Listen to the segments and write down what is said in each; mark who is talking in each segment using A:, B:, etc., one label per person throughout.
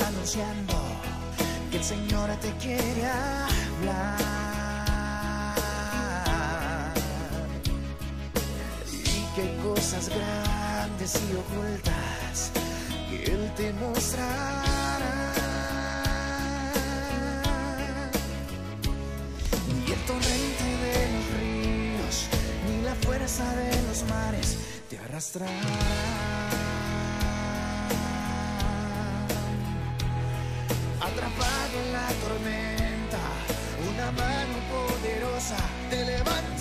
A: anunciando que el Señor te quiere hablar. Y que cosas grandes y ocultas que Él te mostrará. Ni el torrente de los ríos, ni la fuerza de los mares te arrastrará. Atrapado en la tormenta, una mano poderosa te levantará.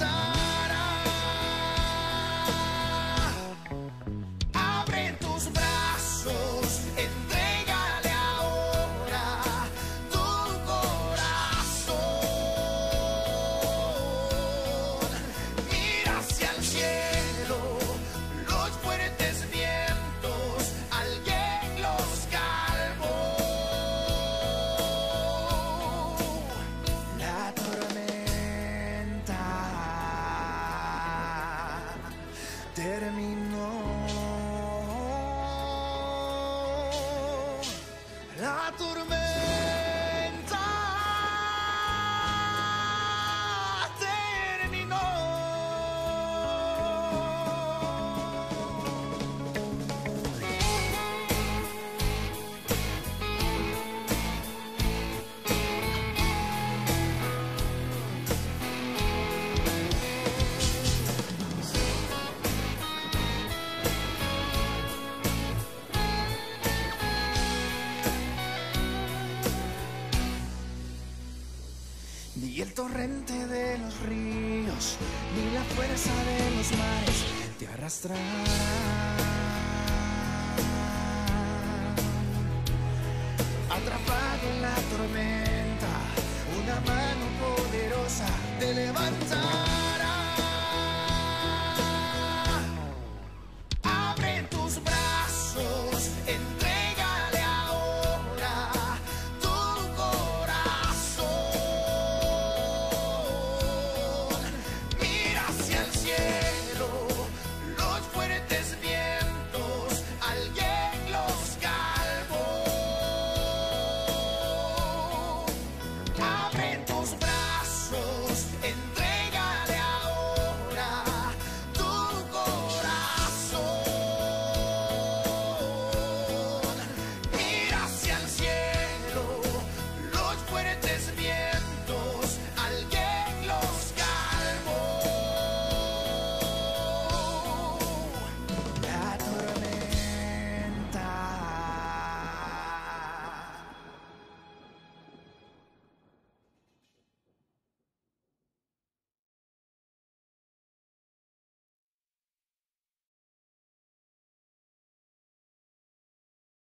A: Terminó. La tormenta Ni el torrente de los ríos, ni la fuerza de los mares te arrastrará. Atrapado en la tormenta, una mano poderosa te levanta.